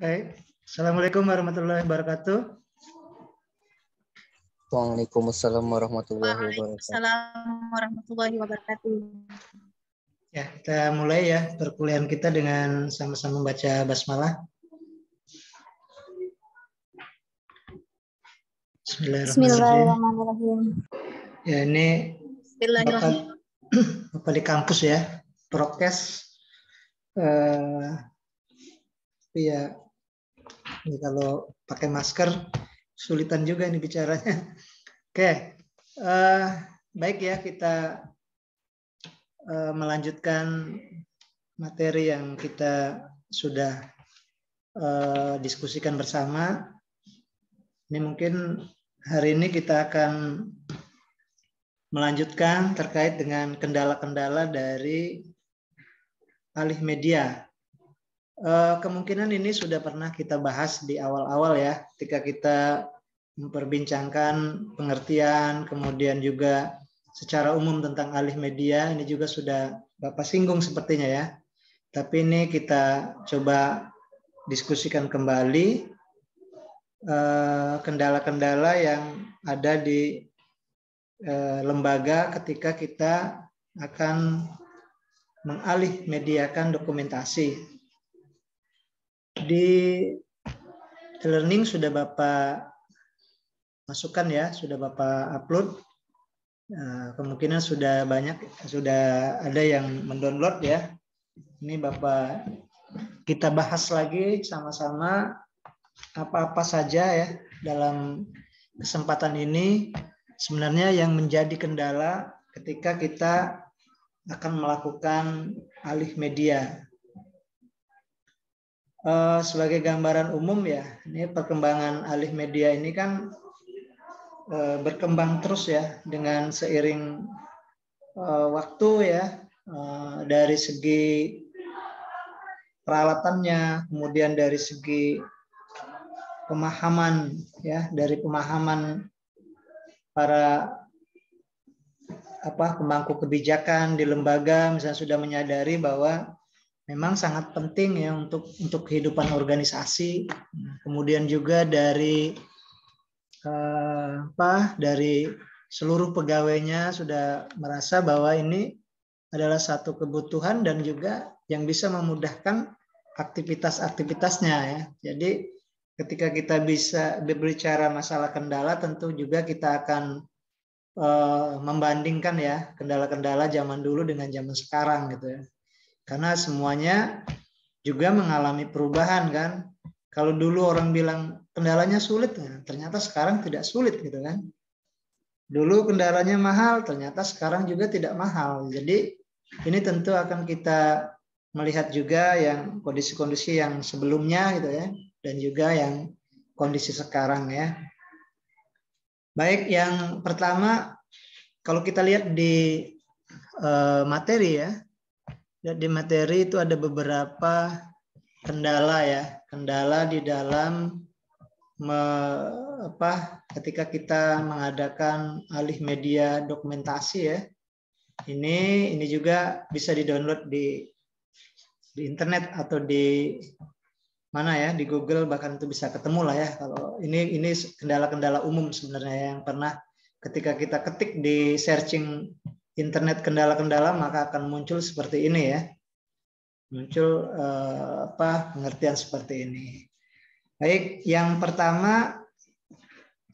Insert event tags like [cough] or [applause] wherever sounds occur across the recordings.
Baik. Assalamualaikum warahmatullahi wabarakatuh. Waalaikumsalam warahmatullahi wabarakatuh. Waalaikumsalam warahmatullahi wabarakatuh. Ya, kita mulai ya perkuliahan kita dengan sama-sama membaca basmalah. Bismillahirrahmanirrahim. Bismillahirrahmanirrahim. Ya, ini Bismillahirrahmanirrahim. Bapak, Bapak di kampus ya, prokes. Eh, iya, ini kalau pakai masker sulitan juga ini bicaranya. Oke, eh, baik ya kita eh, melanjutkan materi yang kita sudah eh, diskusikan bersama. Ini mungkin hari ini kita akan melanjutkan terkait dengan kendala-kendala dari alih media. Eh, Kemungkinan ini sudah pernah kita bahas di awal-awal ya, ketika kita memperbincangkan pengertian, kemudian juga secara umum tentang alih media, ini juga sudah Bapak singgung sepertinya ya. Tapi ini kita coba diskusikan kembali eh, kendala-kendala yang ada di eh, lembaga ketika kita akan mengalih mediakan dokumentasi. Di e-learning sudah Bapak masukkan ya, sudah Bapak upload. Nah, kemungkinan sudah banyak, sudah ada yang mendownload ya. Ini Bapak kita bahas lagi sama-sama apa-apa saja ya dalam kesempatan ini sebenarnya yang menjadi kendala ketika kita akan melakukan alih media. Eh, sebagai gambaran umum ya, ini perkembangan alih media ini kan eh, berkembang terus ya dengan seiring eh, waktu ya. Dari segi peralatannya, kemudian dari segi pemahaman ya, dari pemahaman para apa pemangku kebijakan di lembaga misalnya sudah menyadari bahwa memang sangat penting ya untuk untuk kehidupan organisasi. Kemudian juga dari eh, apa dari seluruh pegawainya sudah merasa bahwa ini adalah satu kebutuhan dan juga yang bisa memudahkan aktivitas-aktivitasnya ya. Jadi ketika kita bisa berbicara masalah kendala tentu juga kita akan uh, membandingkan ya kendala-kendala zaman dulu dengan zaman sekarang gitu ya. Karena semuanya juga mengalami perubahan kan. Kalau dulu orang bilang kendalanya sulit, ya, ternyata sekarang tidak sulit gitu kan. Dulu kendalanya mahal, ternyata sekarang juga tidak mahal. Jadi ini tentu akan kita melihat juga yang kondisi-kondisi yang sebelumnya gitu ya dan juga yang kondisi sekarang ya. Baik, yang pertama kalau kita lihat di uh, materi ya, di materi itu ada beberapa kendala ya, kendala di dalam me, apa ketika kita mengadakan alih media dokumentasi ya. Ini ini juga bisa di-download di di internet atau di mana ya di Google bahkan itu bisa ketemu lah ya kalau ini ini kendala-kendala umum sebenarnya yang pernah ketika kita ketik di searching internet kendala-kendala maka akan muncul seperti ini ya muncul eh, apa pengertian seperti ini baik yang pertama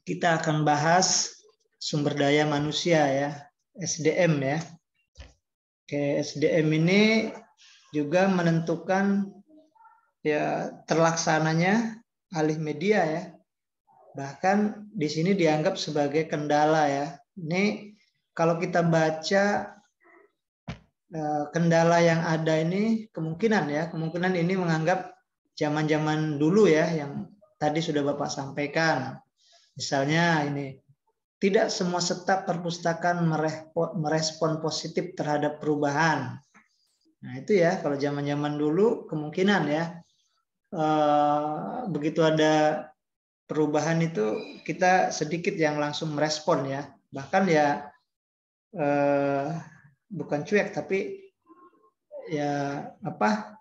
kita akan bahas sumber daya manusia ya SDM ya oke SDM ini juga menentukan ya terlaksananya alih media ya. Bahkan di sini dianggap sebagai kendala ya. Ini kalau kita baca eh, kendala yang ada ini kemungkinan ya, kemungkinan ini menganggap zaman-zaman dulu ya yang tadi sudah Bapak sampaikan. Misalnya ini tidak semua staf perpustakaan merespon positif terhadap perubahan. Nah, itu ya kalau zaman-zaman dulu kemungkinan ya Eh, begitu ada perubahan itu kita sedikit yang langsung merespon ya bahkan ya eh, bukan cuek tapi ya apa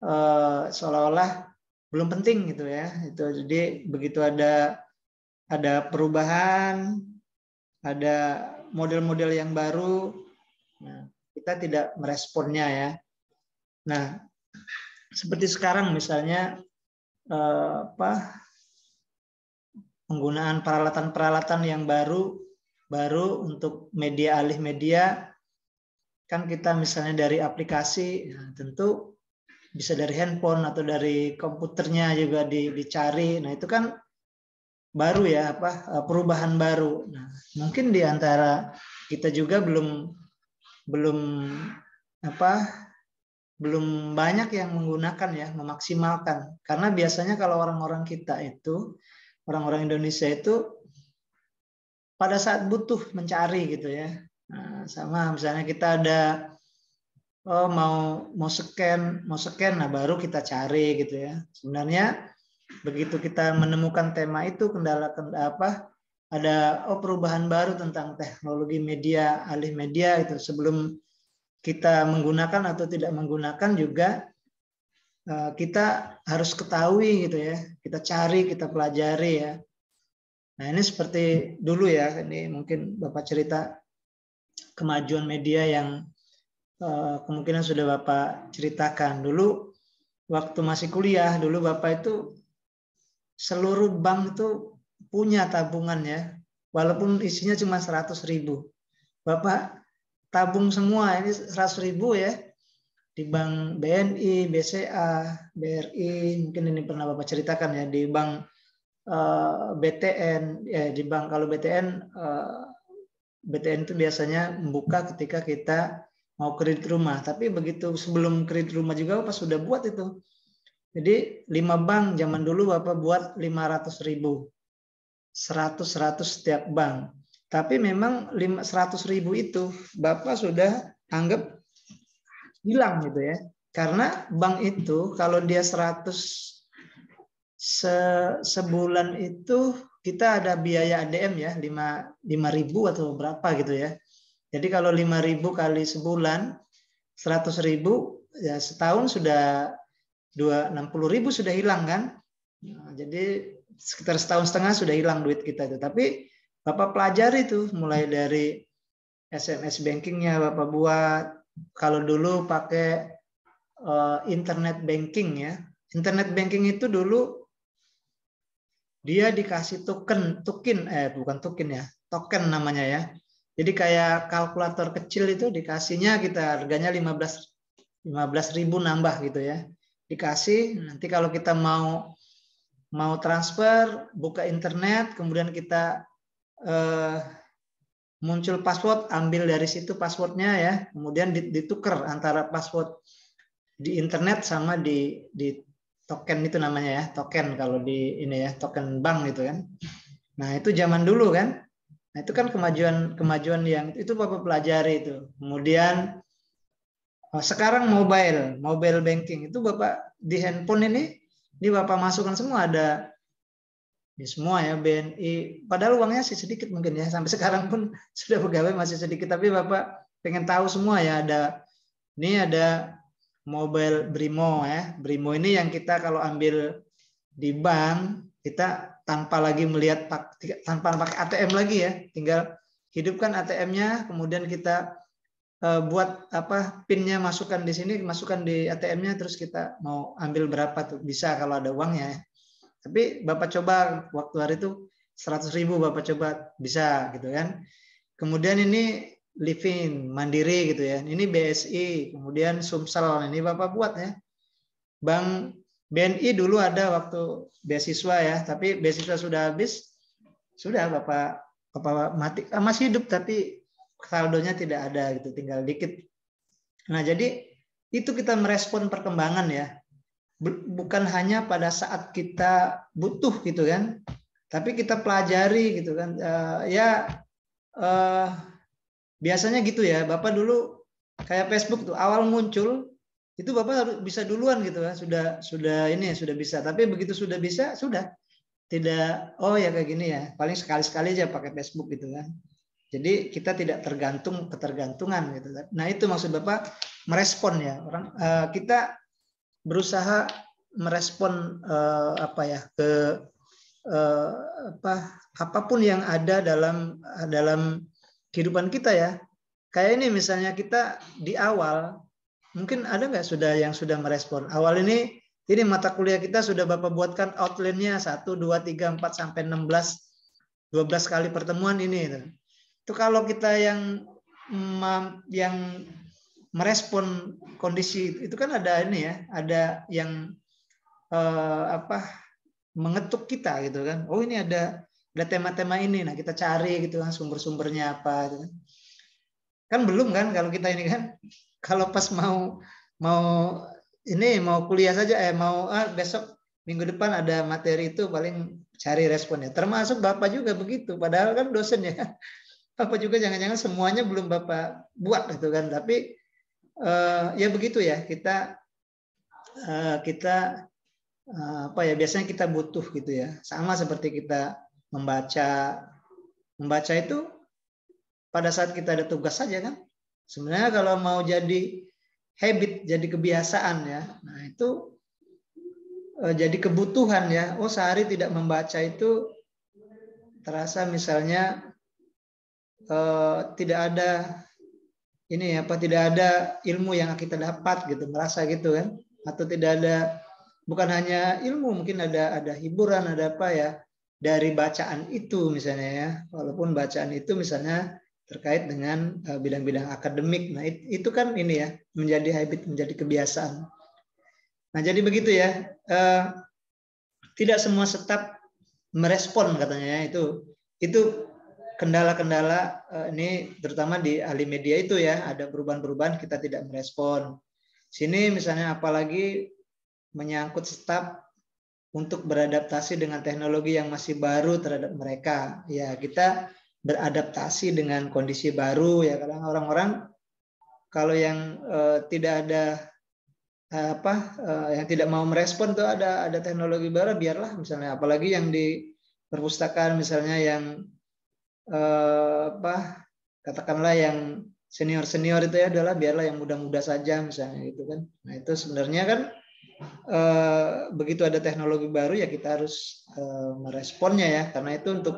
eh, seolah-olah belum penting gitu ya. Itu jadi begitu ada ada perubahan, ada model-model yang baru, nah, kita tidak meresponnya ya. Nah, seperti sekarang misalnya eh, apa penggunaan peralatan-peralatan yang baru baru untuk media alih media kan kita misalnya dari aplikasi ya tentu bisa dari handphone atau dari komputernya juga dicari. Nah itu kan baru ya apa eh, perubahan baru. Nah mungkin di antara kita juga belum belum apa belum banyak yang menggunakan ya memaksimalkan. Karena biasanya kalau orang-orang kita itu orang-orang Indonesia itu pada saat butuh mencari gitu ya. Nah, sama misalnya kita ada oh mau mau scan, mau scan nah baru kita cari gitu ya. Sebenarnya begitu kita menemukan tema itu kendala kendala apa ada oh perubahan baru tentang teknologi media alih media itu sebelum kita menggunakan atau tidak menggunakan juga Eh, kita harus ketahui gitu ya. Kita cari, kita pelajari ya. Nah ini seperti dulu ya, ini mungkin Bapak cerita kemajuan media yang uh, kemungkinan sudah Bapak ceritakan. Dulu waktu masih kuliah, dulu Bapak itu seluruh bank itu punya tabungan ya, walaupun isinya cuma 100 ribu. Bapak tabung semua, ini 100 ribu ya, di bank BNI, BCA, BRI, mungkin ini pernah Bapak ceritakan ya, di bank eh, BTN, ya di bank kalau BTN, eh, BTN itu biasanya membuka ketika kita mau kredit rumah. Tapi begitu sebelum kredit rumah juga Bapak sudah buat itu. Jadi lima bank zaman dulu Bapak buat 500 ribu. 100-100 setiap bank. Tapi memang 100 ribu itu Bapak sudah anggap hilang gitu ya. Karena bank itu kalau dia 100 se sebulan itu kita ada biaya ADM ya 5 5 ribu atau berapa gitu ya. Jadi kalau 5 ribu kali sebulan 100 ribu ya setahun sudah 260 ribu sudah hilang kan. Nah, jadi sekitar setahun setengah sudah hilang duit kita itu. Tapi Bapak pelajari tuh mulai dari SMS bankingnya Bapak buat, kalau dulu pakai uh, internet banking ya. Internet banking itu dulu dia dikasih token, token eh bukan token ya, token namanya ya. Jadi kayak kalkulator kecil itu dikasihnya kita harganya 15 15 ribu nambah gitu ya. Dikasih nanti kalau kita mau mau transfer buka internet kemudian kita eh, muncul password, ambil dari situ passwordnya ya, kemudian ditukar antara password di internet sama di di token itu namanya ya, token kalau di ini ya, token bank gitu kan. Nah, itu zaman dulu kan. Nah, itu kan kemajuan kemajuan yang itu Bapak pelajari itu. Kemudian oh, sekarang mobile, mobile banking itu Bapak di handphone ini ini Bapak masukkan semua ada Ya, semua ya BNI. Padahal uangnya sih sedikit mungkin ya. Sampai sekarang pun [laughs] sudah pegawai masih sedikit. Tapi Bapak pengen tahu semua ya. Ada ini ada mobile Brimo ya. Brimo ini yang kita kalau ambil di bank kita tanpa lagi melihat tanpa pakai ATM lagi ya. Tinggal hidupkan ATM-nya, kemudian kita uh, buat apa pinnya masukkan di sini, masukkan di ATM-nya, terus kita mau ambil berapa tuh bisa kalau ada uangnya. Ya. Tapi Bapak coba waktu hari itu 100 ribu Bapak coba bisa gitu kan. Kemudian ini living mandiri gitu ya. Ini BSI, kemudian Sumsel ini Bapak buat ya. Bank BNI dulu ada waktu beasiswa ya, tapi beasiswa sudah habis, sudah Bapak Bapak mati ah, masih hidup tapi saldonya tidak ada gitu, tinggal dikit. Nah, jadi itu kita merespon perkembangan ya bukan hanya pada saat kita butuh gitu kan tapi kita pelajari gitu kan uh, ya uh, biasanya gitu ya bapak dulu kayak Facebook tuh awal muncul itu bapak harus bisa duluan gitu kan sudah sudah ini sudah bisa. Tapi begitu sudah bisa sudah. Tidak oh ya kayak gini ya paling sekali sekali aja pakai Facebook gitu kan. Jadi kita tidak tergantung ketergantungan gitu. Nah itu maksud bapak merespon ya. Orang uh, kita berusaha merespon uh, apa ya ke uh, apa apa pun yang ada dalam dalam kehidupan kita ya. Kayak ini misalnya kita di awal mungkin ada nggak sudah yang sudah merespon. Awal ini ini mata kuliah kita sudah Bapak buatkan outline-nya 1 2 3 4 sampai 16 12 kali pertemuan ini itu. Itu kalau kita yang yang merespon kondisi itu kan ada ini ya, ada yang eh, apa mengetuk kita gitu kan. Oh ini ada ada tema-tema ini, nah kita cari gitu kan sumber-sumbernya apa gitu kan. Kan belum kan kalau kita ini kan [laughs] kalau pas mau mau ini mau kuliah saja eh mau ah, besok minggu depan ada materi itu paling cari responnya. Termasuk Bapak juga begitu, padahal kan dosen ya. [laughs] Bapak juga jangan-jangan semuanya belum Bapak buat gitu kan, tapi uh, ya begitu ya kita uh, kita uh, apa ya biasanya kita butuh gitu ya sama seperti kita membaca membaca itu pada saat kita ada tugas saja kan? Sebenarnya kalau mau jadi habit jadi kebiasaan ya nah itu uh, jadi kebutuhan ya. Oh sehari tidak membaca itu terasa misalnya uh, tidak ada ini apa tidak ada ilmu yang kita dapat gitu merasa gitu kan? Atau tidak ada bukan hanya ilmu mungkin ada ada hiburan ada apa ya dari bacaan itu misalnya ya. Walaupun bacaan itu misalnya terkait dengan eh, bidang-bidang akademik. Nah itu kan ini ya menjadi habit menjadi kebiasaan. Nah jadi begitu ya. Eh, tidak semua staf merespon katanya ya. Itu itu kendala-kendala eh, ini terutama di ahli media itu ya. Ada perubahan-perubahan kita tidak merespon. Sini misalnya apalagi menyangkut staf untuk beradaptasi dengan teknologi yang masih baru terhadap mereka. Ya kita beradaptasi dengan kondisi baru ya. Kadang orang-orang kalau yang uh, tidak ada uh, apa uh, yang tidak mau merespon tuh ada ada teknologi baru biarlah misalnya. Apalagi yang di perpustakaan misalnya yang eh, apa katakanlah yang senior senior itu ya adalah biarlah yang muda-muda saja misalnya gitu kan. Nah itu sebenarnya kan eh, begitu ada teknologi baru ya kita harus eh, meresponnya ya karena itu untuk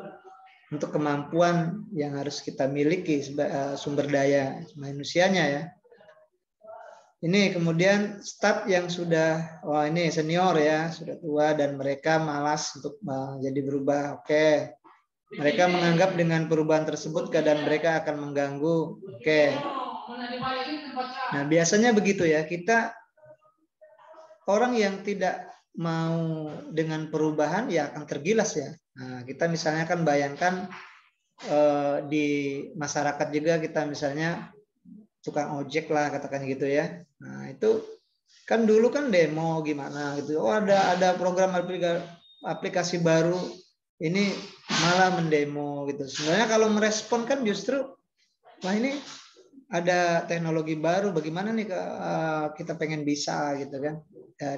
untuk kemampuan yang harus kita miliki eh, sumber daya manusianya ya ini kemudian staf yang sudah wah ini senior ya sudah tua dan mereka malas untuk jadi berubah oke mereka menganggap dengan perubahan tersebut keadaan mereka akan mengganggu. Oke. Nah, biasanya begitu ya. Kita orang yang tidak mau dengan perubahan ya akan tergilas ya. Nah, kita misalnya kan bayangkan eh, di masyarakat juga kita misalnya tukang ojek lah katakan gitu ya. Nah, itu kan dulu kan demo gimana gitu. Oh, ada ada program aplikasi baru ini malah mendemo gitu. Sebenarnya kalau merespon kan justru wah ini ada teknologi baru bagaimana nih eh, kita pengen bisa gitu kan. Ya,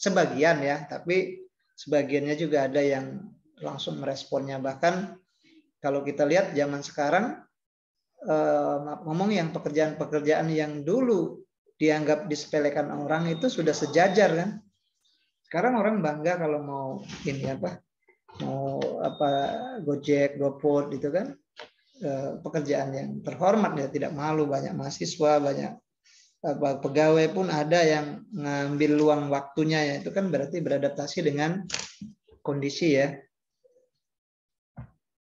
sebagian ya, tapi sebagiannya juga ada yang langsung meresponnya bahkan kalau kita lihat zaman sekarang eh, ngomong yang pekerjaan-pekerjaan yang dulu dianggap disepelekan orang itu sudah sejajar kan. Sekarang orang bangga kalau mau ini apa mau apa Gojek, GoFood itu kan eh, pekerjaan yang terhormat ya tidak malu banyak mahasiswa banyak pegawai pun ada yang ngambil luang waktunya ya. Itu kan berarti beradaptasi dengan kondisi ya.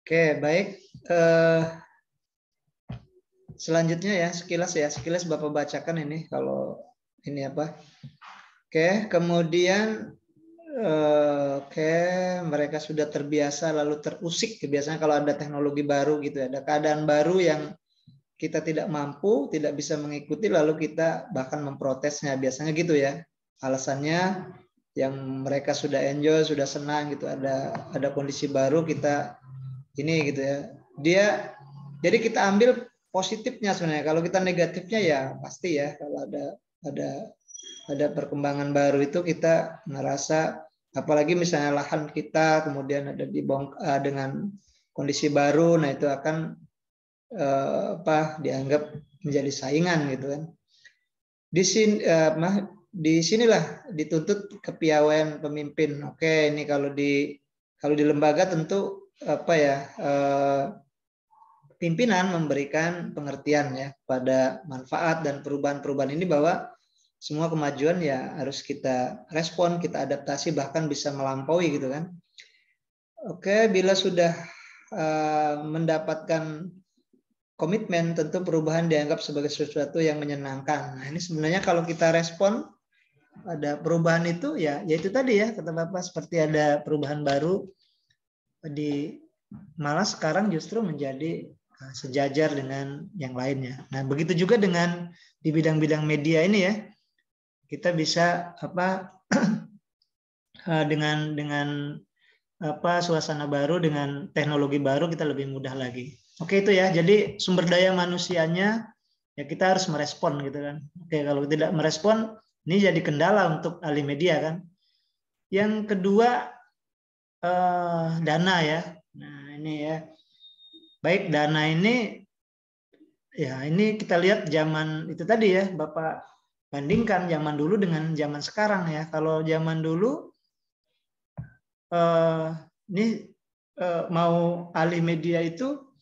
Oke baik. Eh, selanjutnya ya sekilas ya. Sekilas bapak bacakan ini kalau ini apa. Oke kemudian Oke, mereka sudah terbiasa lalu terusik. Biasanya kalau ada teknologi baru gitu, ada keadaan baru yang kita tidak mampu, tidak bisa mengikuti, lalu kita bahkan memprotesnya. Biasanya gitu ya. Alasannya yang mereka sudah enjoy, sudah senang gitu, ada ada kondisi baru kita ini gitu ya. Dia jadi kita ambil positifnya sebenarnya. Kalau kita negatifnya ya pasti ya kalau ada ada ada perkembangan baru itu kita merasa apalagi misalnya lahan kita kemudian ada dibongkar uh, dengan kondisi baru nah itu akan uh, apa dianggap menjadi saingan gitu kan di sini uh, di sinilah dituntut kepiawaian pemimpin. Oke, ini kalau di kalau di lembaga tentu apa ya eh, pimpinan memberikan pengertian ya pada manfaat dan perubahan-perubahan ini bahwa semua kemajuan ya harus kita respon, kita adaptasi bahkan bisa melampaui gitu kan. Oke, bila sudah mendapatkan komitmen tentu perubahan dianggap sebagai sesuatu yang menyenangkan. Nah, ini sebenarnya kalau kita respon ada perubahan itu ya yaitu tadi ya kata Bapak seperti ada perubahan baru di malah sekarang justru menjadi Nah, sejajar dengan yang lainnya. Nah, begitu juga dengan di bidang-bidang media ini ya, kita bisa apa [clears throat] eh, dengan dengan apa suasana baru dengan teknologi baru kita lebih mudah lagi. Oke itu ya. Jadi sumber daya manusianya ya kita harus merespon gitu kan. Oke kalau tidak merespon ini jadi kendala untuk ahli media kan. Yang kedua eh, dana ya. Nah ini ya baik dana ini ya ini kita lihat zaman itu tadi ya Bapak bandingkan zaman dulu dengan zaman sekarang ya. Kalau zaman dulu eh, ini eh, mau alih media itu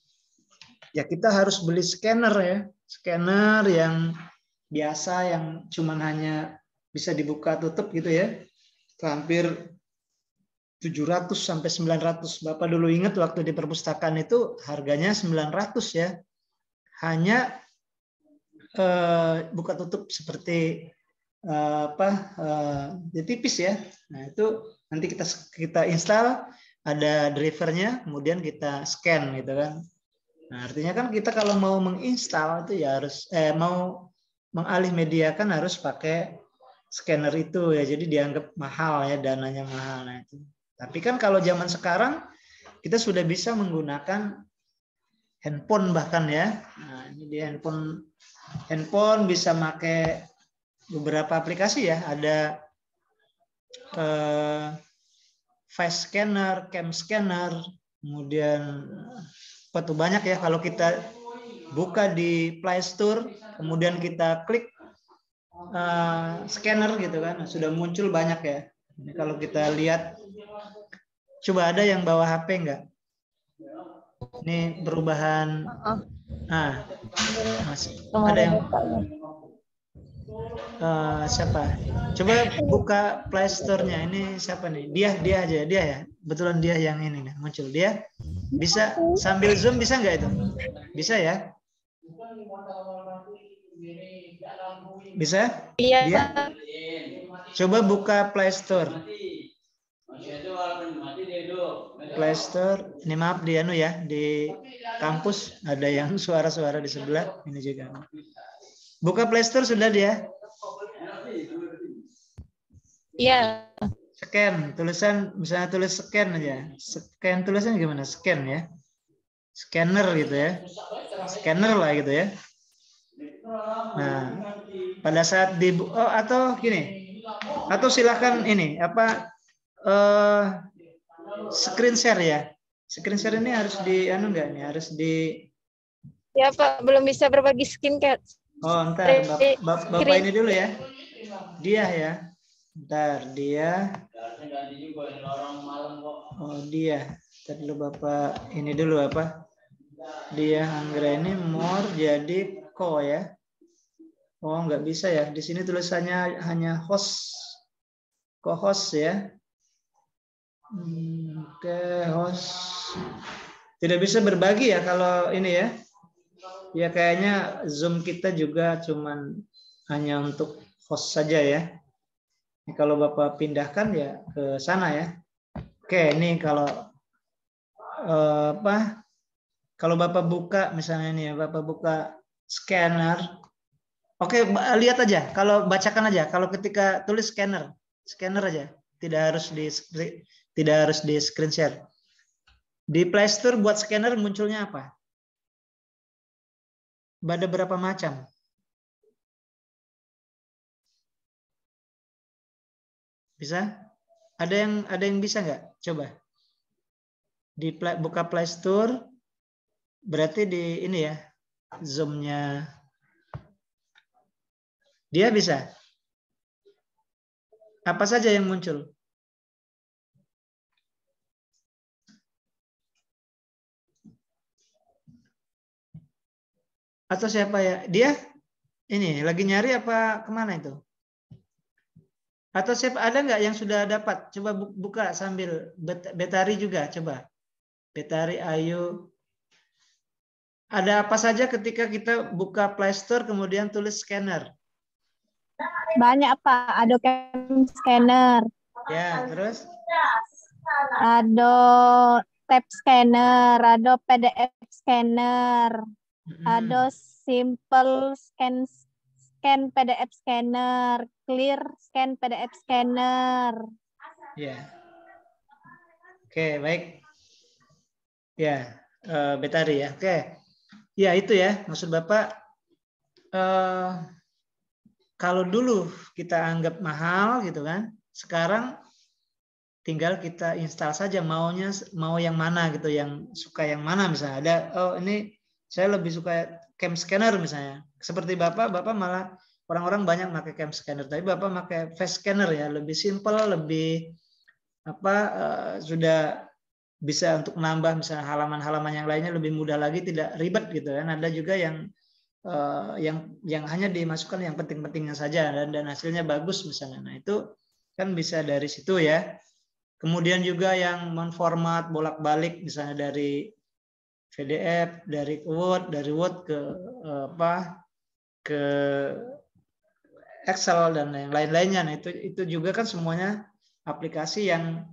ya kita harus beli scanner ya, scanner yang biasa yang cuman hanya bisa dibuka tutup gitu ya. Hampir 700 sampai 900. Bapak dulu ingat waktu di perpustakaan itu harganya 900 ya. Hanya eh, buka tutup seperti eh, apa eh, ya tipis ya. Nah, itu nanti kita kita install ada drivernya, kemudian kita scan gitu kan. Nah, artinya kan kita kalau mau menginstal itu ya harus eh mau mengalih media kan harus pakai scanner itu ya. Jadi dianggap mahal ya dananya mahal nah itu. Tapi kan kalau zaman sekarang kita sudah bisa menggunakan handphone bahkan ya. Nah, ini di handphone handphone bisa pakai beberapa aplikasi ya. Ada eh, face scanner, cam scanner, kemudian apa tuh banyak ya kalau kita buka di Play Store, kemudian kita klik uh, scanner gitu kan, sudah muncul banyak ya. Ini kalau kita lihat Coba ada yang bawa HP enggak? Ini perubahan. Oh. Ah, masih ada yang. Uh, siapa? Coba buka Play Store-nya. Ini siapa nih? Dia, dia aja, dia ya. Betulan dia yang ini nih, muncul. Dia bisa sambil zoom bisa nggak itu? Bisa ya? Bisa? Iya. Dia? Coba buka Play Store. Play Store. Ini maaf di anu ya, di kampus ada yang suara-suara di sebelah. Ini juga. Buka Play Store sudah dia? Iya. Scan, tulisan misalnya tulis scan aja. Scan tulisan gimana? Scan ya. Scanner gitu ya. Scanner lah gitu ya. Nah, pada saat di oh atau gini. Atau silakan ini apa uh, screen share ya. Screen share ini harus di anu enggak nih? Harus di Ya Pak, belum bisa berbagi screen cat. Oh, entar Bapak, Bapak, Bapak ini dulu ya. Dia ya. Ntar dia. Oh, dia. Ntar dulu Bapak ini dulu apa? Dia Anggra ini more jadi ko ya. Oh, nggak bisa ya. Di sini tulisannya hanya host. Co-host ya. Hmm, oke, okay, host. Tidak bisa berbagi ya kalau ini ya. Ya kayaknya Zoom kita juga cuman hanya untuk host saja ya. Ini kalau Bapak pindahkan ya ke sana ya. Oke, ini kalau eh, apa? Kalau Bapak buka misalnya ini ya, Bapak buka scanner. Oke, lihat aja. Kalau bacakan aja. Kalau ketika tulis scanner, scanner aja. Tidak harus di tidak harus di screen share. Di Play Store buat scanner munculnya apa? Ada berapa macam? Bisa? Ada yang ada yang bisa nggak? Coba. Di play, buka Play Store, berarti di ini ya, zoomnya. Dia bisa. Apa saja yang muncul? Atau siapa ya? Dia ini lagi nyari apa ke mana itu? Atau siapa ada nggak yang sudah dapat? Coba buka sambil Betari juga coba. Betari Ayu. Ada apa saja ketika kita buka Play Store kemudian tulis scanner? Banyak Pak, ada cam scanner. Ya, terus? Ada tab scanner, ada PDF scanner. Hmm. Ada simple scan scan PDF scanner, clear scan PDF scanner. Ya. Oke, baik. Ya, uh, Betari ya. Oke. Ya, itu ya maksud Bapak uh, kalau dulu kita anggap mahal gitu kan. Sekarang tinggal kita install saja maunya mau yang mana gitu, yang suka yang mana misalnya ada oh ini saya lebih suka cam scanner misalnya. Seperti Bapak, Bapak malah orang-orang banyak pakai cam scanner, tapi Bapak pakai face scanner ya, lebih simple, lebih apa uh, sudah bisa untuk nambah misalnya halaman-halaman yang lainnya lebih mudah lagi, tidak ribet gitu kan. Ada juga yang uh, yang yang hanya dimasukkan yang penting-pentingnya saja dan dan hasilnya bagus misalnya. Nah, itu kan bisa dari situ ya. Kemudian juga yang menformat bolak-balik misalnya dari PDF dari Word dari Word ke eh, apa ke Excel dan yang lain-lainnya. Nah itu itu juga kan semuanya aplikasi yang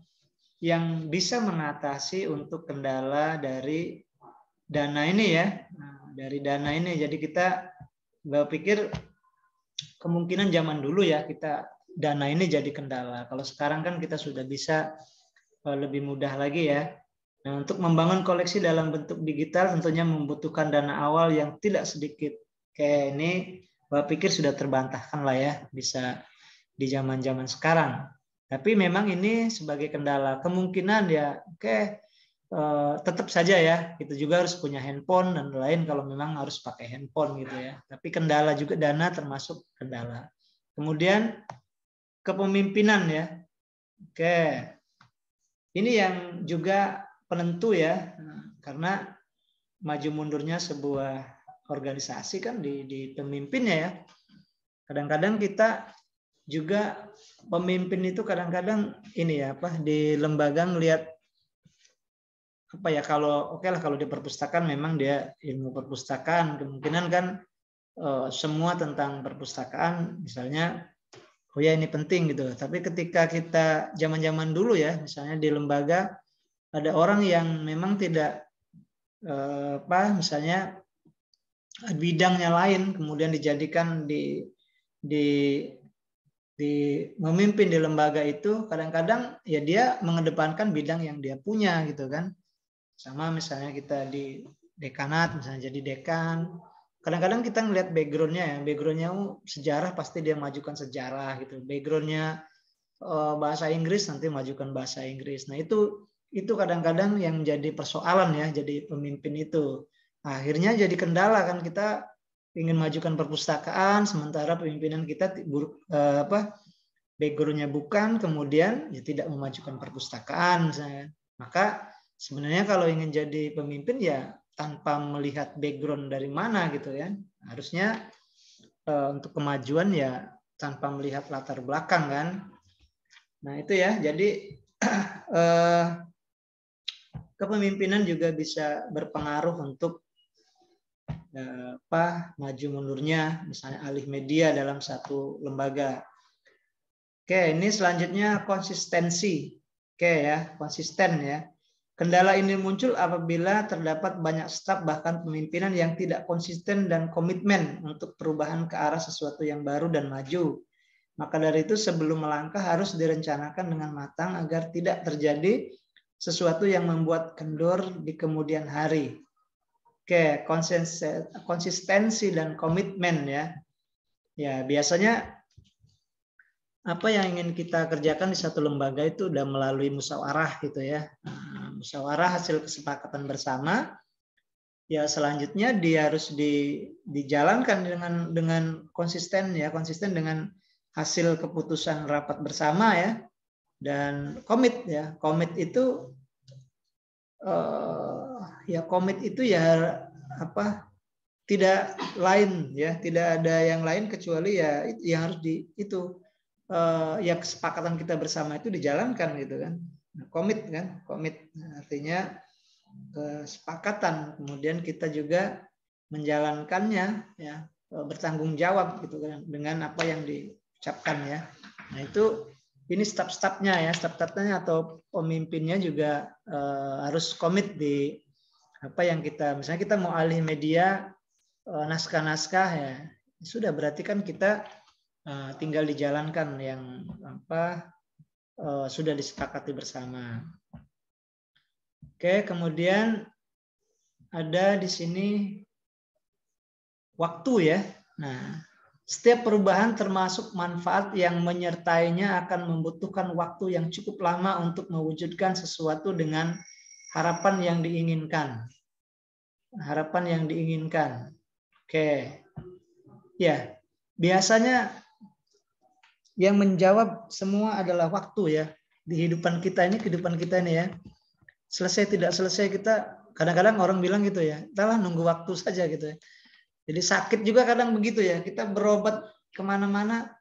yang bisa mengatasi untuk kendala dari dana ini ya. Nah, dari dana ini jadi kita pikir kemungkinan zaman dulu ya kita dana ini jadi kendala. Kalau sekarang kan kita sudah bisa eh, lebih mudah lagi ya Nah, untuk membangun koleksi dalam bentuk digital tentunya membutuhkan dana awal yang tidak sedikit. Kayak ini, Bapak pikir sudah terbantahkan lah ya, bisa di zaman-zaman sekarang. Tapi memang ini sebagai kendala. Kemungkinan ya, oke, eh, tetap saja ya, kita juga harus punya handphone dan lain kalau memang harus pakai handphone gitu ya. Tapi kendala juga dana termasuk kendala. Kemudian kepemimpinan ya. Oke. Ini yang juga penentu ya karena maju mundurnya sebuah organisasi kan di, di pemimpinnya ya. Kadang-kadang kita juga pemimpin itu kadang-kadang ini ya apa di lembaga ngelihat apa ya kalau oke okay lah kalau di perpustakaan memang dia ilmu perpustakaan. Kemungkinan kan uh, semua tentang perpustakaan misalnya oh ya ini penting gitu. Tapi ketika kita zaman-zaman dulu ya misalnya di lembaga ada orang yang memang tidak eh, apa misalnya bidangnya lain kemudian dijadikan di di di memimpin di lembaga itu kadang-kadang ya dia mengedepankan bidang yang dia punya gitu kan. Sama misalnya kita di dekanat misalnya jadi dekan. Kadang-kadang kita ngelihat backgroundnya ya backgroundnya sejarah pasti dia majukan sejarah gitu. Backgroundnya oh, bahasa Inggris nanti majukan bahasa Inggris. Nah itu itu kadang-kadang yang menjadi persoalan ya jadi pemimpin itu akhirnya jadi kendala kan kita ingin majukan perpustakaan sementara pemimpinan kita eh, apa backgroundnya bukan kemudian ya tidak memajukan perpustakaan misalnya. maka sebenarnya kalau ingin jadi pemimpin ya tanpa melihat background dari mana gitu ya. Harusnya eh, untuk kemajuan ya tanpa melihat latar belakang kan. Nah itu ya. Jadi [clears throat] eh, kepemimpinan juga bisa berpengaruh untuk apa maju mundurnya misalnya alih media dalam satu lembaga. Oke, ini selanjutnya konsistensi. Oke ya, konsisten ya. Kendala ini muncul apabila terdapat banyak staf bahkan pemimpinan yang tidak konsisten dan komitmen untuk perubahan ke arah sesuatu yang baru dan maju. Maka dari itu sebelum melangkah harus direncanakan dengan matang agar tidak terjadi sesuatu yang membuat kendor di kemudian hari. Oke, konsistensi dan komitmen ya. Ya, biasanya apa yang ingin kita kerjakan di satu lembaga itu udah melalui musyawarah gitu ya. Nah, musyawarah hasil kesepakatan bersama. Ya, selanjutnya dia harus di, dijalankan dengan dengan konsisten ya, konsisten dengan hasil keputusan rapat bersama ya dan komit ya komit itu uh, ya komit itu ya apa tidak lain ya. Tidak ada yang lain kecuali ya yang harus di itu uh, ya kesepakatan kita bersama itu dijalankan gitu kan. Nah, komit kan komit. Nah, artinya kesepakatan kemudian kita juga menjalankannya ya bertanggung jawab gitu kan dengan apa yang diucapkan ya. Nah itu ini step-stepnya ya, step-stepnya atau pemimpinnya juga uh, harus komit di apa yang kita, misalnya kita mau alih media uh, naskah-naskah ya, sudah berarti kan kita uh, tinggal dijalankan yang apa uh, sudah disepakati bersama. Oke, kemudian ada di sini waktu ya. Nah, setiap perubahan termasuk manfaat yang menyertainya akan membutuhkan waktu yang cukup lama untuk mewujudkan sesuatu dengan harapan yang diinginkan. Harapan yang diinginkan. Oke. Ya, biasanya yang menjawab semua adalah waktu ya. Di kehidupan kita ini, kehidupan kita ini ya. Selesai tidak selesai kita kadang-kadang orang bilang gitu ya. Entahlah nunggu waktu saja gitu ya jadi sakit juga kadang begitu ya. Kita berobat ke mana-mana,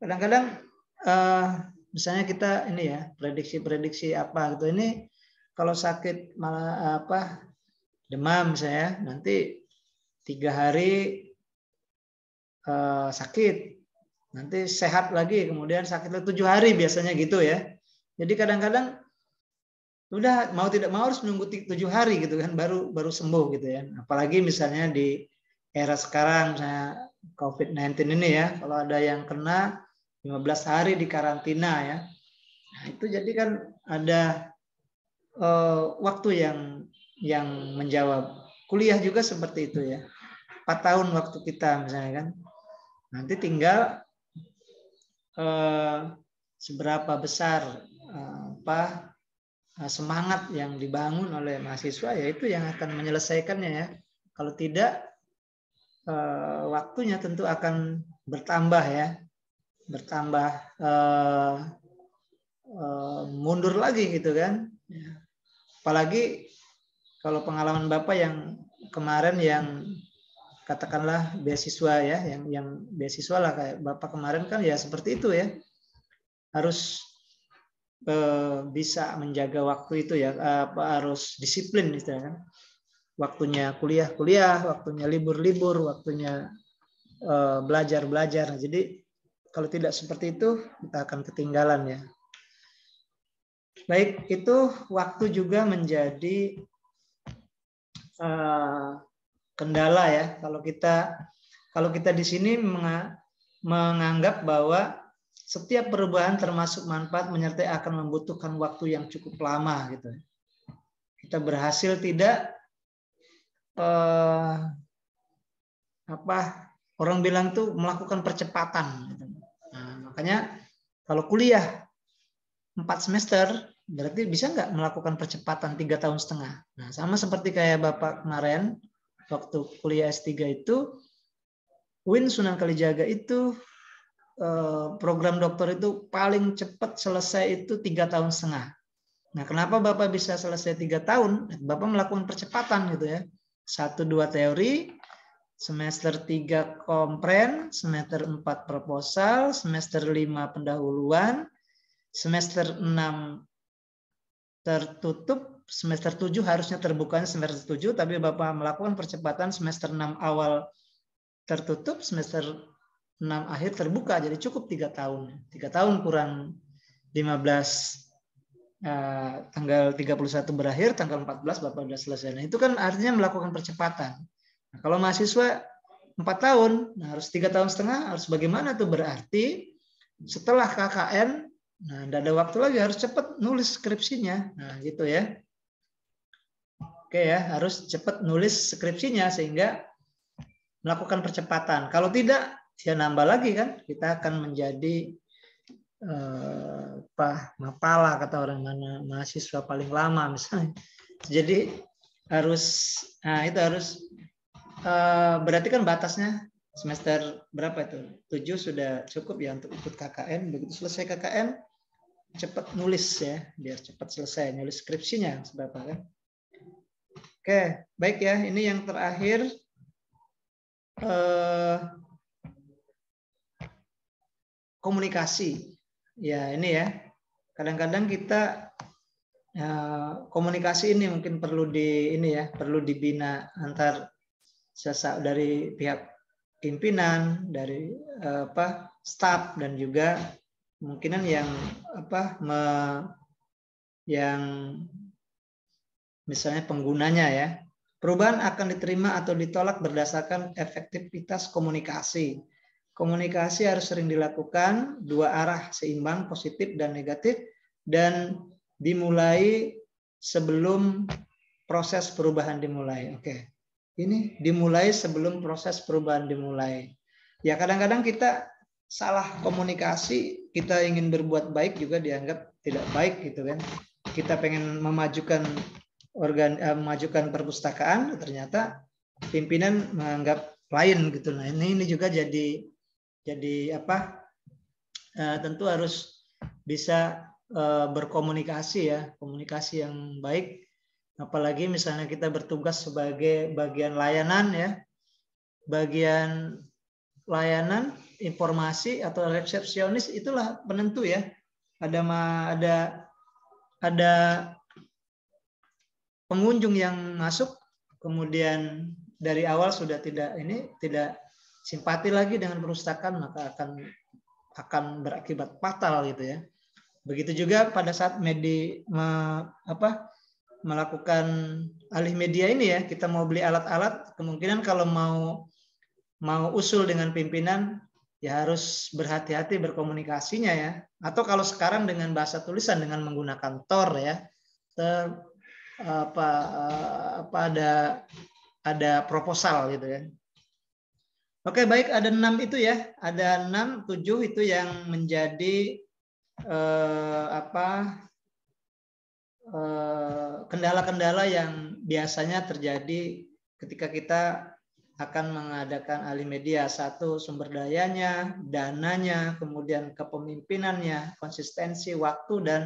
kadang-kadang uh, misalnya kita ini ya prediksi-prediksi apa gitu. Ini kalau sakit malah apa demam saya nanti tiga hari uh, sakit, nanti sehat lagi, kemudian sakit lagi tujuh hari biasanya gitu ya. Jadi kadang-kadang udah mau tidak mau harus menunggu tujuh hari gitu kan baru baru sembuh gitu ya. Apalagi misalnya di era sekarang saya COVID-19 ini ya, kalau ada yang kena 15 hari di karantina ya. Nah, itu jadi kan ada uh, waktu yang yang menjawab. Kuliah juga seperti itu ya. 4 tahun waktu kita misalnya kan. Nanti tinggal uh, seberapa besar uh, apa semangat yang dibangun oleh mahasiswa ya itu yang akan menyelesaikannya ya. Kalau tidak uh, waktunya tentu akan bertambah ya, bertambah uh, uh, mundur lagi gitu kan. Apalagi kalau pengalaman bapak yang kemarin yang katakanlah beasiswa ya, yang yang beasiswa lah kayak bapak kemarin kan ya seperti itu ya, harus bisa menjaga waktu itu ya, apa harus disiplin gitu kan waktunya kuliah kuliah, waktunya libur libur, waktunya uh, belajar belajar. Jadi kalau tidak seperti itu kita akan ketinggalan ya. Baik, itu waktu juga menjadi uh, kendala ya. Kalau kita kalau kita di sini menganggap bahwa setiap perubahan termasuk manfaat menyertai akan membutuhkan waktu yang cukup lama gitu. Kita berhasil tidak eh, apa orang bilang tuh melakukan percepatan. Gitu. Nah, makanya kalau kuliah empat semester berarti bisa nggak melakukan percepatan tiga tahun setengah. Nah sama seperti kayak bapak kemarin waktu kuliah S3 itu Win Sunan Kalijaga itu eh, program dokter itu paling cepat selesai itu tiga tahun setengah. Nah, kenapa Bapak bisa selesai tiga tahun? Bapak melakukan percepatan gitu ya satu dua teori, semester 3 kompren, semester 4 proposal, semester 5 pendahuluan, semester 6 tertutup, semester 7 harusnya terbuka semester 7, tapi Bapak melakukan percepatan semester 6 awal tertutup, semester 6 akhir terbuka, jadi cukup tiga tahun. Tiga tahun kurang 15 Eh, tanggal 31 berakhir, tanggal 14 Bapak sudah selesai. Nah, itu kan artinya melakukan percepatan. Nah, kalau mahasiswa 4 tahun, nah harus tiga tahun setengah, harus bagaimana tuh berarti setelah KKN, nah tidak ada waktu lagi, harus cepat nulis skripsinya. Nah, gitu ya. Oke ya, harus cepat nulis skripsinya sehingga melakukan percepatan. Kalau tidak, ya nambah lagi kan, kita akan menjadi eh, apa mapala kata orang mana mahasiswa paling lama misalnya. Jadi harus nah itu harus eh, berarti kan batasnya semester berapa itu? Tujuh sudah cukup ya untuk ikut KKN. Begitu selesai KKN, cepat nulis ya, biar cepat selesai nulis skripsinya seberapa kan. Oke, baik ya. Ini yang terakhir eh, komunikasi. Ya ini ya. Kadang-kadang kita ya, komunikasi ini mungkin perlu di ini ya, perlu dibina antar sesak dari pihak pimpinan, dari eh, apa staf dan juga kemungkinan yang apa me, yang misalnya penggunanya ya. Perubahan akan diterima atau ditolak berdasarkan efektivitas komunikasi. Komunikasi harus sering dilakukan dua arah seimbang positif dan negatif dan dimulai sebelum proses perubahan dimulai. Oke. Ini dimulai sebelum proses perubahan dimulai. Ya kadang-kadang kita salah komunikasi, kita ingin berbuat baik juga dianggap tidak baik gitu kan. Kita pengen memajukan organ eh, memajukan perpustakaan ternyata pimpinan menganggap lain gitu. Nah, ini ini juga jadi jadi apa? Eh, tentu harus bisa eh, berkomunikasi ya, komunikasi yang baik apalagi misalnya kita bertugas sebagai bagian layanan ya bagian layanan informasi atau resepsionis itulah penentu ya. Ada ada ada pengunjung yang masuk kemudian dari awal sudah tidak ini tidak simpati lagi dengan perpustakaan maka akan akan berakibat fatal gitu ya. Begitu juga pada saat medi me, apa melakukan alih media ini ya, kita mau beli alat-alat, kemungkinan kalau mau mau usul dengan pimpinan ya harus berhati-hati berkomunikasinya ya. Atau kalau sekarang dengan bahasa tulisan dengan menggunakan Tor ya, ter, apa apa ada ada proposal gitu ya. Oke baik ada enam itu ya, ada enam tujuh itu yang menjadi eh, apa Eh, kendala-kendala yang biasanya terjadi ketika kita akan mengadakan alih media. Satu, sumber dayanya, dananya, kemudian kepemimpinannya, konsistensi, waktu, dan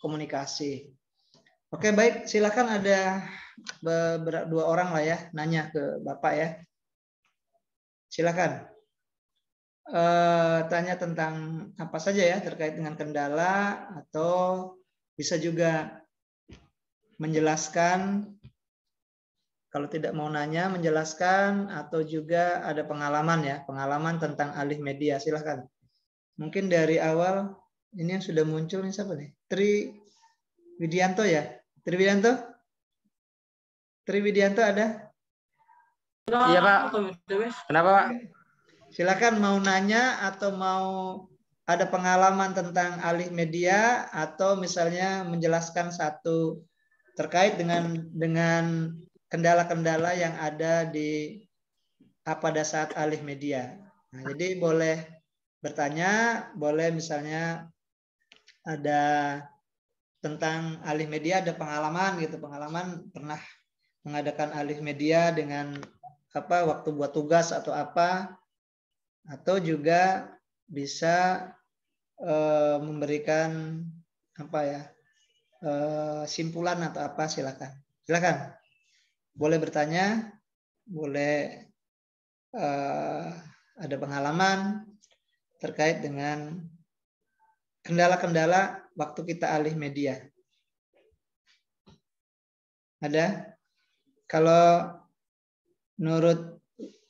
komunikasi. Oke, baik. Silakan ada dua orang lah ya, nanya ke Bapak ya. Silakan. E, tanya tentang apa saja ya terkait dengan kendala atau bisa juga menjelaskan kalau tidak mau nanya menjelaskan atau juga ada pengalaman ya pengalaman tentang alih media silahkan mungkin dari awal ini yang sudah muncul ini siapa nih? Tri Widianto ya? Tri Widianto? Tri Widianto ada? Iya pak. Kenapa pak? Silakan mau nanya atau mau ada pengalaman tentang alih media atau misalnya menjelaskan satu terkait dengan dengan kendala-kendala yang ada di pada saat alih media. Nah, jadi boleh bertanya, boleh misalnya ada tentang alih media ada pengalaman gitu, pengalaman pernah mengadakan alih media dengan apa waktu buat tugas atau apa atau juga bisa e, memberikan apa ya Eh, simpulan atau apa silakan. Silakan. Boleh bertanya, boleh uh, ada pengalaman terkait dengan kendala-kendala waktu kita alih media. Ada? Kalau menurut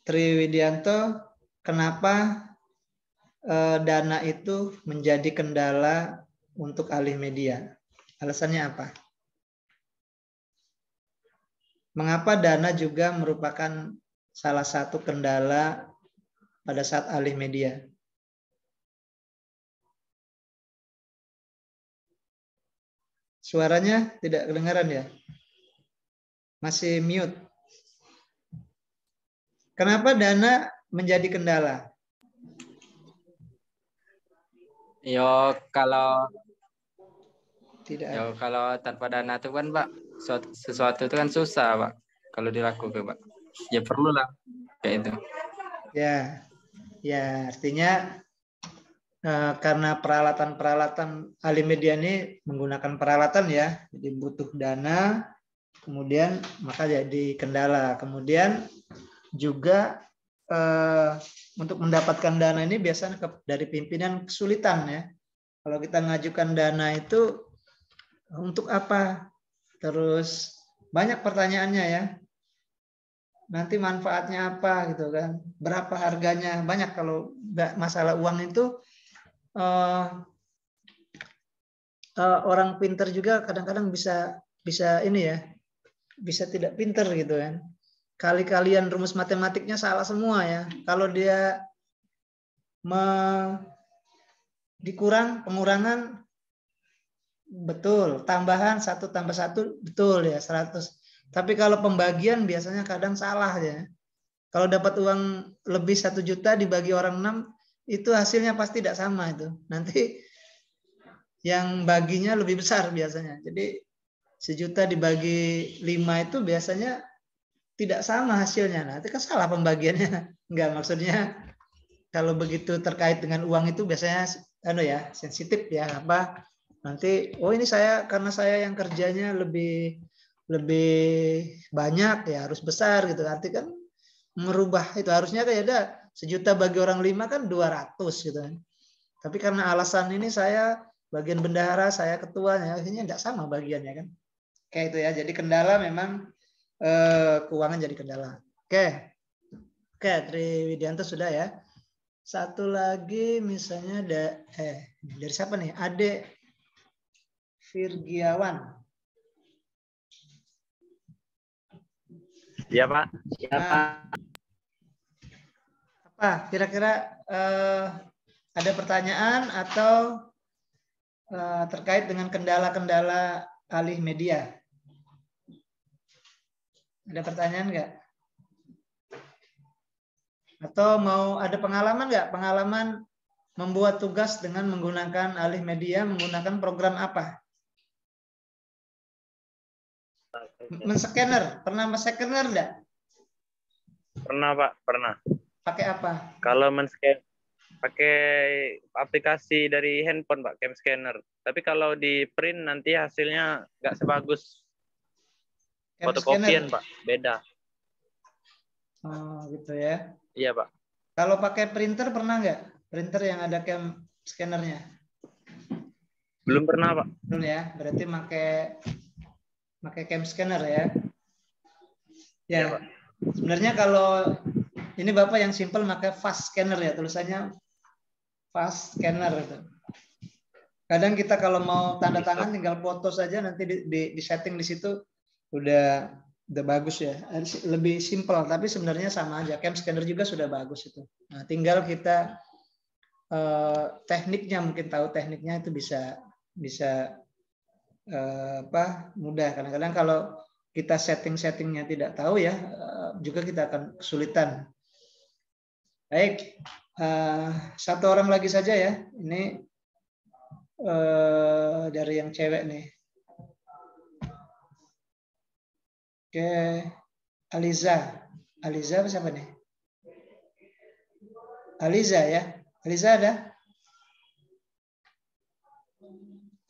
Tri Widianto, kenapa uh, dana itu menjadi kendala untuk alih media? Alasannya apa? Mengapa dana juga merupakan salah satu kendala pada saat alih media? Suaranya tidak kedengaran ya? Masih mute. Kenapa dana menjadi kendala? Yo kalau tidak ya, kalau tanpa dana itu kan, Pak, sesuatu, itu kan susah, Pak. Kalau dilakukan, Pak. Ya perlu lah kayak itu. Ya, ya artinya eh, karena peralatan-peralatan ahli media ini menggunakan peralatan ya, jadi butuh dana, kemudian maka jadi kendala. Kemudian juga eh, untuk mendapatkan dana ini biasanya dari pimpinan kesulitan ya. Kalau kita ngajukan dana itu untuk apa? Terus banyak pertanyaannya ya. Nanti manfaatnya apa gitu kan? Berapa harganya? Banyak kalau masalah uang itu uh, uh, orang pinter juga kadang-kadang bisa bisa ini ya, bisa tidak pinter gitu kan. Kali kalian rumus matematiknya salah semua ya. Kalau dia me, dikurang pengurangan Betul, tambahan satu tambah satu betul ya 100. Tapi kalau pembagian biasanya kadang salah ya. Kalau dapat uang lebih satu juta dibagi orang enam itu hasilnya pasti tidak sama itu. Nanti yang baginya lebih besar biasanya. Jadi sejuta dibagi lima itu biasanya tidak sama hasilnya. Nah, itu kan salah pembagiannya. [laughs] Enggak maksudnya kalau begitu terkait dengan uang itu biasanya anu ya sensitif ya apa nanti oh ini saya karena saya yang kerjanya lebih lebih banyak ya harus besar gitu. Nanti kan merubah itu. Harusnya kayak ada sejuta bagi orang lima kan 200 gitu kan. Tapi karena alasan ini saya bagian bendahara saya ketuanya akhirnya tidak sama bagiannya kan. Kayak itu ya. Jadi kendala memang eh, keuangan jadi kendala. Oke. Oke Tri Widianto sudah ya. Satu lagi misalnya ada eh dari siapa nih? Ade Virgiawan. Iya Pak. Iya nah, Pak. Apa kira-kira uh, ada pertanyaan atau uh, terkait dengan kendala-kendala alih media? Ada pertanyaan nggak? Atau mau ada pengalaman nggak? Pengalaman membuat tugas dengan menggunakan alih media menggunakan program apa? Men-scanner, pernah men-scanner enggak? Pernah, Pak, pernah. Pakai apa? Kalau men-scan pakai aplikasi dari handphone, Pak, cam scanner. Tapi kalau di print nanti hasilnya nggak sebagus fotokopian, Pak. Beda. Oh, gitu ya. Iya, Pak. Kalau pakai printer pernah nggak? Printer yang ada cam scannernya? Belum pernah, Pak. Belum ya. Berarti pakai pakai cam scanner ya. Ya, ya sebenarnya kalau ini Bapak yang simple pakai fast scanner ya, tulisannya fast scanner itu. Kadang kita kalau mau tanda tangan tinggal foto saja nanti di, di, di setting di situ udah udah bagus ya. Lebih simple tapi sebenarnya sama aja. Cam scanner juga sudah bagus itu. Nah, tinggal kita eh, tekniknya mungkin tahu tekniknya itu bisa bisa Eh, apa mudah. Kadang-kadang kalau kita setting-settingnya tidak tahu ya eh, juga kita akan kesulitan. Baik, uh, satu orang lagi saja ya. Ini dari yang cewek nih. Oke, Aliza. Aliza apa siapa nih? Aliza ya. Aliza ada?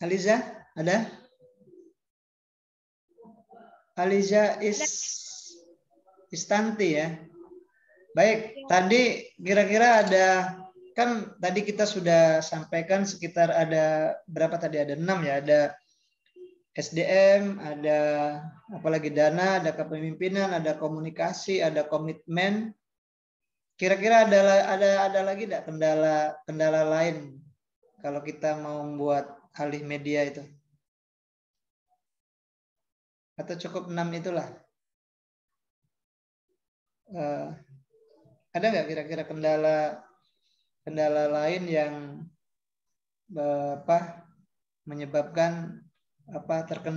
Aliza ada? Aliza is Istanti ya. Baik, tadi kira-kira ada kan tadi kita sudah sampaikan sekitar ada berapa tadi? Ada enam ya ada SDM ada apalagi dana ada kepemimpinan ada komunikasi ada komitmen. Kira-kira ada ada ada lagi tidak kendala kendala lain kalau kita mau membuat alih media itu atau cukup enam itulah? Uh, ada nggak kira-kira kendala kendala lain yang uh, apa menyebabkan apa terkena